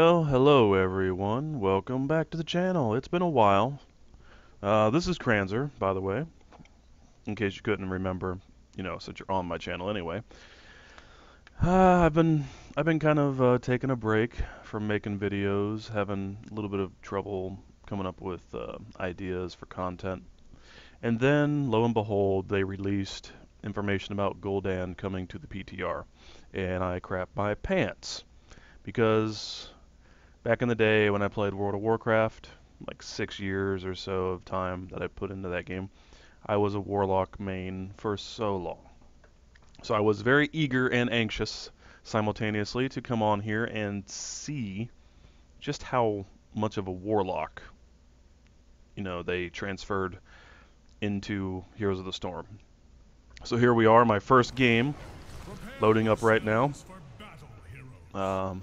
Well, hello everyone. Welcome back to the channel. It's been a while. Uh, this is Cranzer, by the way, in case you couldn't remember, you know, since you're on my channel anyway. Uh, I've been I've been kind of uh, taking a break from making videos, having a little bit of trouble coming up with uh, ideas for content. And then, lo and behold, they released information about Gul'dan coming to the PTR, and I crap my pants because back in the day when I played World of Warcraft, like six years or so of time that I put into that game, I was a Warlock main for so long. So I was very eager and anxious simultaneously to come on here and see just how much of a Warlock, you know, they transferred into Heroes of the Storm. So here we are, my first game, loading up right now. Um,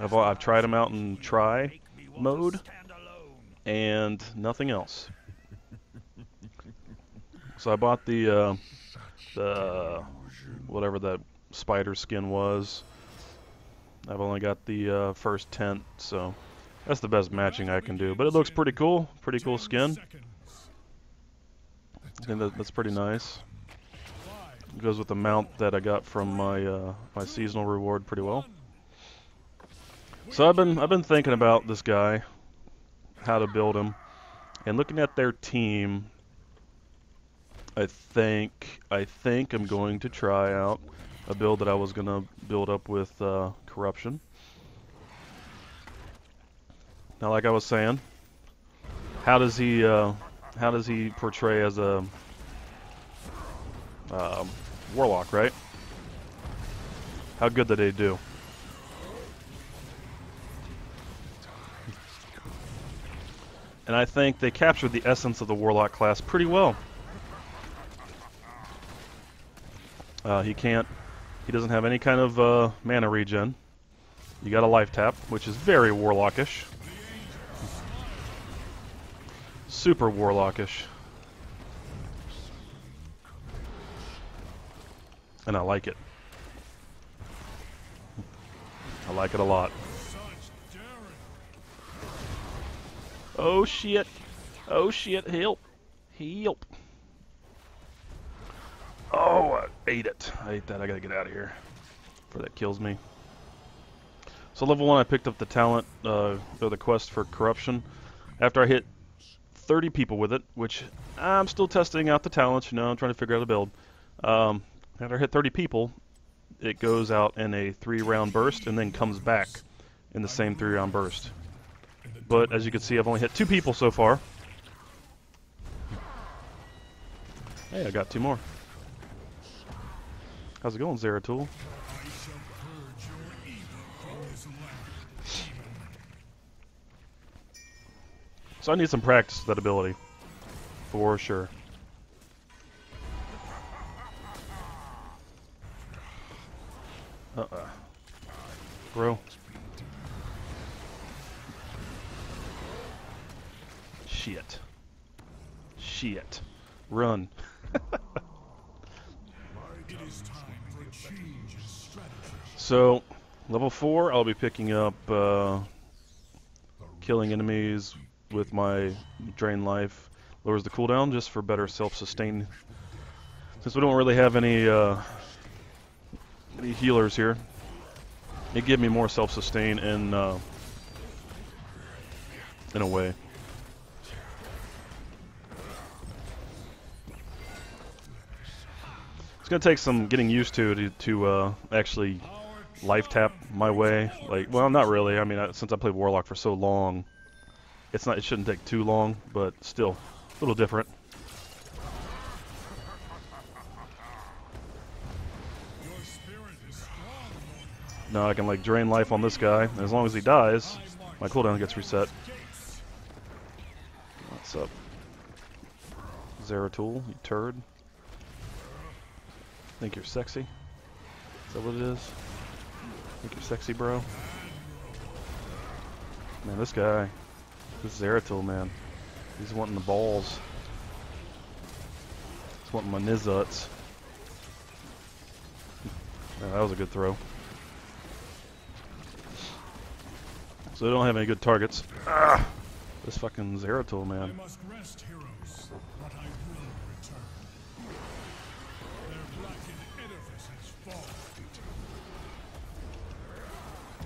I've, I've tried them out in try mode and nothing else. So I bought the uh, the whatever that spider skin was. I've only got the uh, first tent, so that's the best matching I can do. But it looks pretty cool, pretty cool skin. I think that, that's pretty nice. It goes with the mount that I got from my uh, my seasonal reward pretty well. So I've been I've been thinking about this guy, how to build him, and looking at their team. I think I think I'm going to try out a build that I was gonna build up with uh, corruption. Now, like I was saying, how does he uh, how does he portray as a um, warlock, right? How good did they do? And I think they captured the essence of the Warlock class pretty well. Uh, he can't, he doesn't have any kind of uh, mana regen. You got a life tap, which is very Warlockish. Super Warlockish. And I like it. I like it a lot. Oh shit. Oh shit, help. Help. Oh, I ate it. I ate that. I gotta get out of here before that kills me. So level 1 I picked up the talent, uh, or the quest for corruption. After I hit 30 people with it, which I'm still testing out the talents, you know, I'm trying to figure out a build. Um, after I hit 30 people, it goes out in a three round burst and then comes back in the same three round burst. But as you can see, I've only hit two people so far. Hey, I got two more. How's it going, Zeratul? So I need some practice with that ability. For sure. Uh-uh. Bro. I'll be picking up uh, killing enemies with my Drain Life. Lowers the cooldown just for better self-sustain. Since we don't really have any, uh, any healers here, it give me more self-sustain in, uh, in a way. It's gonna take some getting used to to, to uh, actually life tap my way. Like, well, not really. I mean, I, since I played Warlock for so long, it's not. It shouldn't take too long, but still, a little different. Now I can like drain life on this guy, and as long as he dies, my cooldown gets reset. What's up? Zeratul, you turd. Think you're sexy? Is that what it is? You're sexy, bro? Man, this guy, this Zeratul, man, he's wanting the balls. He's wanting my nizuts. Man, that was a good throw. So they don't have any good targets. Ah, this fucking Zeratul, man.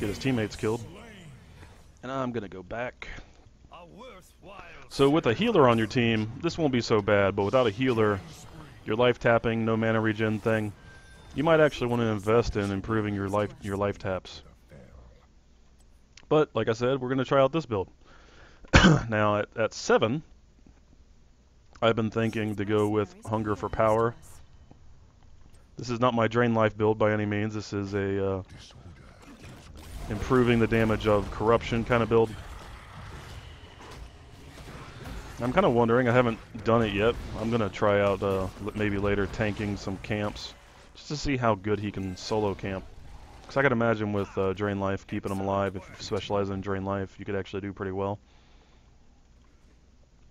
Get his teammates killed. And I'm gonna go back. So with a healer on your team, this won't be so bad, but without a healer, your life tapping, no mana regen thing, you might actually want to invest in improving your life your life taps. But like I said, we're gonna try out this build. now at, at seven, I've been thinking to go with Hunger for Power. This is not my Drain Life build by any means. This is a uh, improving the damage of corruption kind of build. I'm kind of wondering. I haven't done it yet. I'm gonna try out uh, maybe later tanking some camps just to see how good he can solo camp. Because I could imagine with uh, Drain Life, keeping him alive, if you specialize in Drain Life, you could actually do pretty well.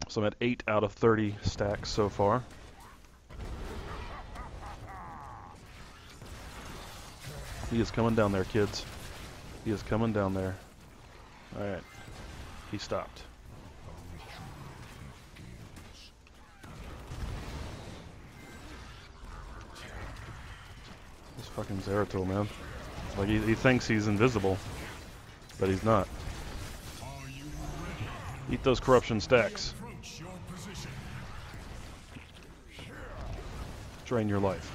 So I'm at 8 out of 30 stacks so far. He is coming down there, kids. He is coming down there. Alright. He stopped. This fucking Zeratul, man. Like, he, he thinks he's invisible, but he's not. Eat those corruption stacks. Drain your life.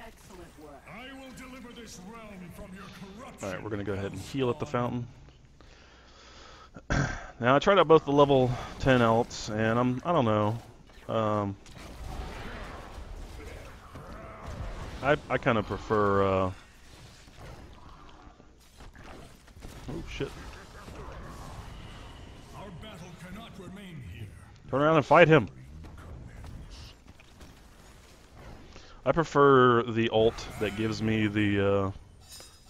Excellent work. I will deliver this realm from your corruption. Alright, we're gonna go ahead and heal at the fountain. now I tried out both the level 10 alts, and I'm I don't know. Um, I I kind of prefer. Uh, oh shit! Turn around and fight him. I prefer the alt that gives me the uh,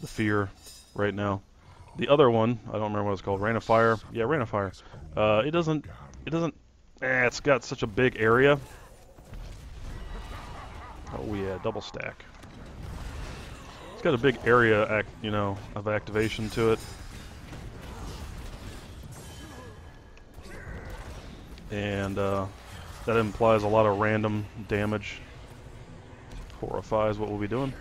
the fear right now. The other one, I don't remember what it's called. Rain of Fire. Yeah, Rain of Fire. Uh, it doesn't. It doesn't. Eh, it's got such a big area. Oh yeah, double stack. It's got a big area, act, you know, of activation to it. And uh, that implies a lot of random damage. Horrifies what we'll be doing.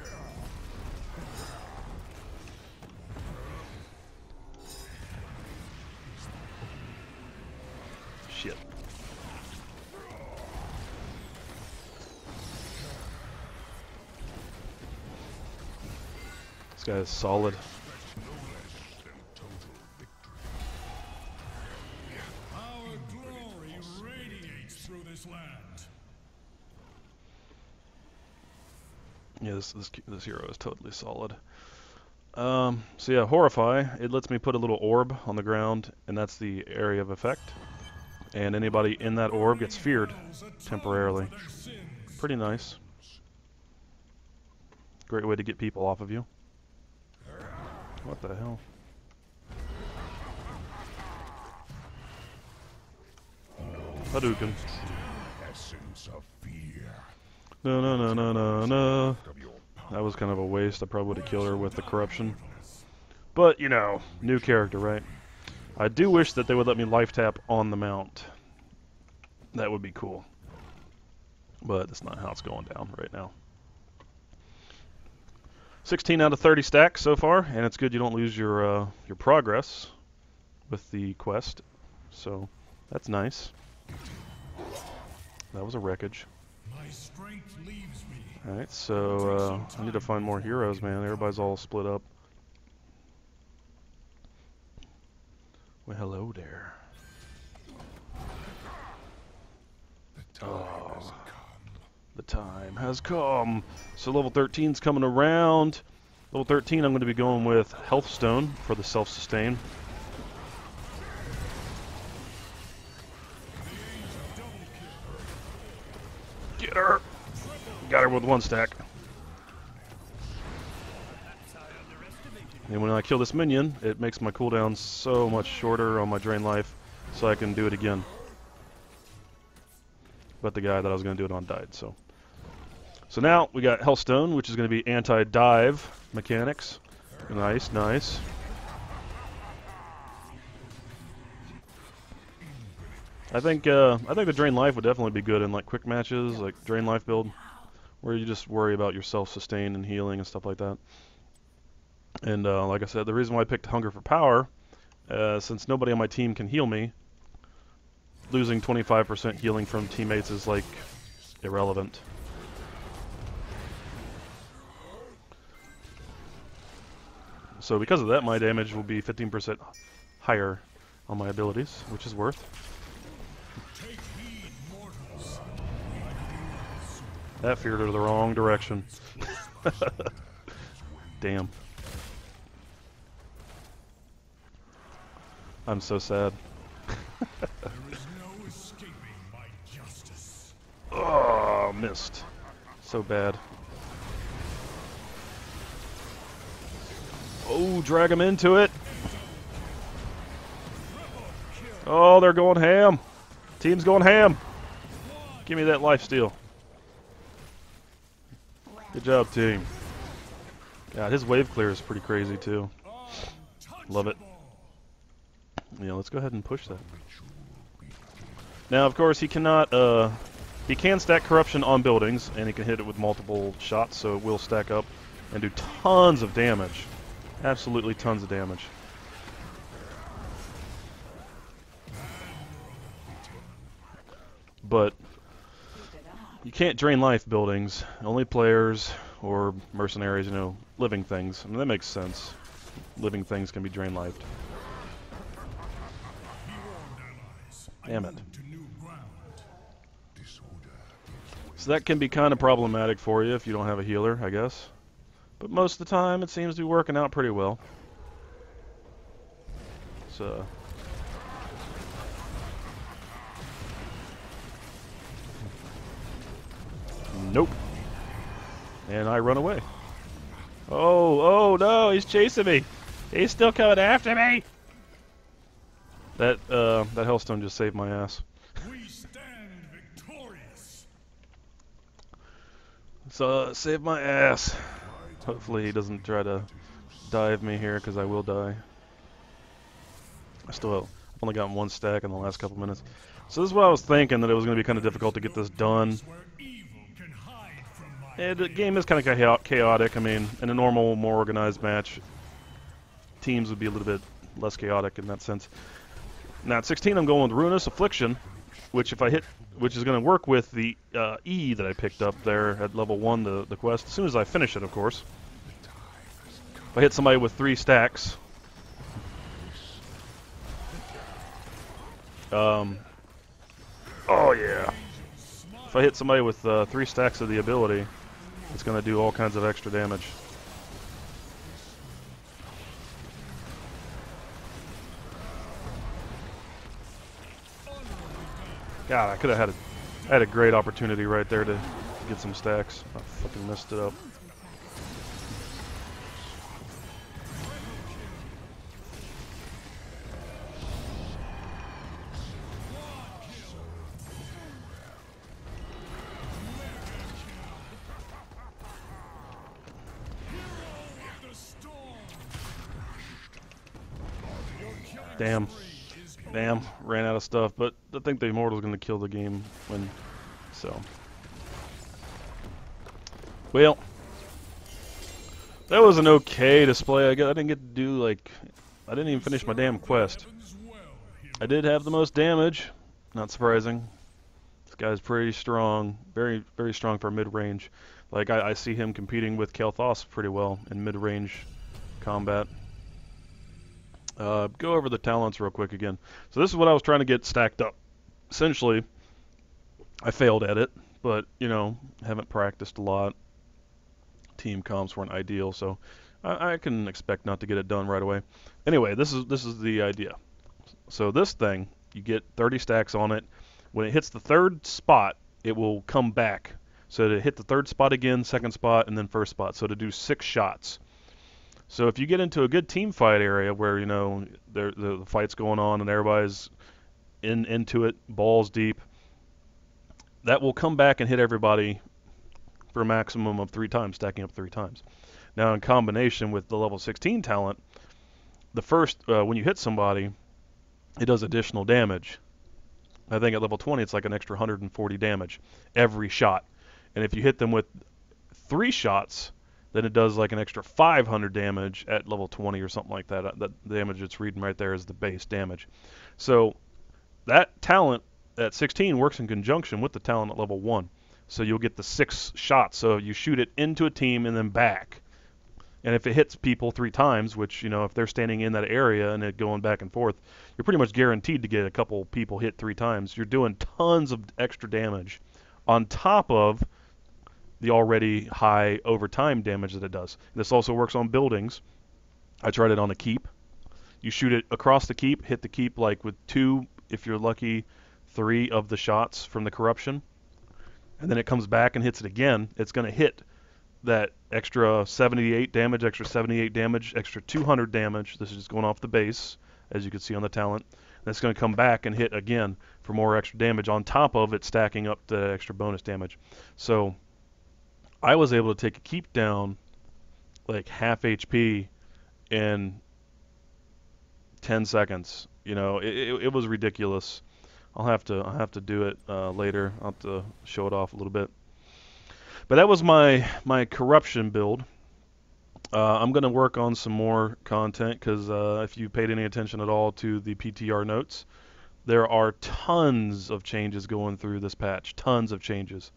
Shit. This is solid. Yeah, this this this hero is totally solid. Um, so yeah, horrify. It lets me put a little orb on the ground, and that's the area of effect. And anybody in that orb gets feared temporarily. Pretty nice. Great way to get people off of you. What the hell? Hadouken. essence of fear No, no, no, no, no, no. That was kind of a waste. I probably would have killed her with the corruption. But, you know, new character, right? I do wish that they would let me life tap on the mount. That would be cool. But that's not how it's going down right now. 16 out of 30 stacks so far, and it's good you don't lose your uh, your progress with the quest. So that's nice. That was a wreckage. My strength leaves me. Alright, so uh, I need to find more heroes, man. Everybody's all split up. Well, hello there. the Oh. The time has come. So level 13's coming around. Level 13, I'm going to be going with Health Stone for the self-sustain. Get her! Got her with one stack. And when I kill this minion, it makes my cooldown so much shorter on my drain life, so I can do it again. But the guy that I was going to do it on died, so. So now we got Hellstone, which is going to be anti-dive mechanics. Nice, nice. I think uh, I think the drain life would definitely be good in like quick matches, like drain life build, where you just worry about your self sustain and healing and stuff like that. And uh, like I said, the reason why I picked Hunger for Power, uh, since nobody on my team can heal me, losing 25% healing from teammates is like irrelevant. So because of that, my damage will be 15% higher on my abilities, which is worth. That veered her the wrong direction. Damn. I'm so sad. Oh, missed. So bad. Oh, drag him into it. Oh, they're going ham. Team's going ham. Give me that life steal. Good job, team. God, his wave clear is pretty crazy, too. Love it. Yeah, let's go ahead and push that. Now, of course, he cannot, uh, he can stack corruption on buildings, and he can hit it with multiple shots, so it will stack up and do tons of damage. Absolutely tons of damage. But you can't drain life buildings. Only players or mercenaries, you know, living things. I mean, that makes sense. Living things can be drain lifed. Damn it. So that can be kind of problematic for you if you don't have a healer, I guess. But most of the time, it seems to be working out pretty well. So. Nope. And I run away. Oh, oh no, he's chasing me. He's still coming after me. That uh, that hellstone just saved my ass. We stand victorious. So uh, save my ass. Hopefully he doesn't try to dive me here because I will die. I still I've only gotten one stack in the last couple minutes. So this is what I was thinking that it was going to be kind of difficult to get this done. The game is kind of chaotic. I mean, in a normal, more organized match, teams would be a little bit less chaotic in that sense. Now at 16, I'm going with Ruinous Affliction, which if I hit, which is going to work with the uh, E that I picked up there at level one, the the quest. As soon as I finish it, of course. If I hit somebody with three stacks, um, oh yeah. If I hit somebody with uh, three stacks of the ability, it's going to do all kinds of extra damage. God, I could have had a, I had a great opportunity right there to get some stacks. I fucking messed it up. Damn. Damn, ran out of stuff, but I think the Immortal's going to kill the game when, so. Well, that was an okay display. I, guess I didn't get to do, like, I didn't even finish my damn quest. I did have the most damage, not surprising. This guy's pretty strong, very, very strong for mid-range. Like, I, I see him competing with Kael'thas pretty well in mid-range combat. Uh, go over the talents real quick again. So this is what I was trying to get stacked up. Essentially, I failed at it, but you know, haven't practiced a lot. Team comps weren't ideal, so I, I can expect not to get it done right away. Anyway, this is this is the idea. So this thing, you get 30 stacks on it. When it hits the third spot, it will come back. So to hit the third spot again, second spot, and then first spot. So to do six shots. So if you get into a good team fight area where you know there, the, the fight's going on and everybody's in into it, balls deep, that will come back and hit everybody for a maximum of three times, stacking up three times. Now, in combination with the level 16 talent, the first uh, when you hit somebody, it does additional damage. I think at level 20 it's like an extra 140 damage every shot, and if you hit them with three shots, then it does like an extra 500 damage at level 20 or something like that. Uh, That the damage it's reading right there is the base damage. So that talent at 16 works in conjunction with the talent at level 1. So you'll get the six shots. So you shoot it into a team and then back. And if it hits people three times, which, you know, if they're standing in that area and it going back and forth, you're pretty much guaranteed to get a couple people hit three times. You're doing tons of extra damage on top of the already high overtime damage that it does. This also works on buildings. I tried it on a keep. You shoot it across the keep, hit the keep like with two, if you're lucky, three of the shots from the corruption, and then it comes back and hits it again. It's going to hit that extra 78 damage, extra 78 damage, extra 200 damage. This is just going off the base, as you can see on the talent. That's going to come back and hit again for more extra damage on top of it stacking up the extra bonus damage. So I was able to take a keep down like half HP in 10 seconds. You know, it, it, it was ridiculous. I'll have to I'll have to do it uh, later. I'll have to show it off a little bit. But that was my my corruption build. Uh, I'm going to work on some more content because uh, if you paid any attention at all to the PTR notes, there are tons of changes going through this patch. Tons of changes.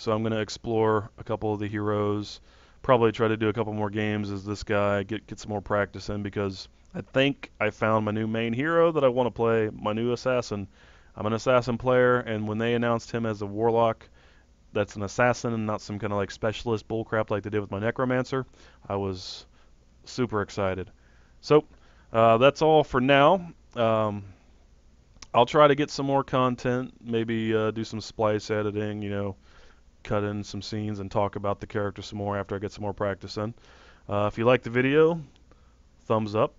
So I'm going to explore a couple of the heroes. Probably try to do a couple more games as this guy, get get some more practice in because I think I found my new main hero that I want to play, my new assassin. I'm an assassin player, and when they announced him as a warlock, that's an assassin and not some kind of like specialist bullcrap like they did with my necromancer, I was super excited. So uh, that's all for now. Um, I'll try to get some more content, maybe uh, do some splice editing, you know, cut in some scenes and talk about the character some more after I get some more practice in. Uh, if you like the video, thumbs up.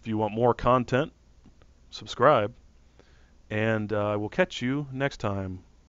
If you want more content, subscribe. And uh, I will catch you next time.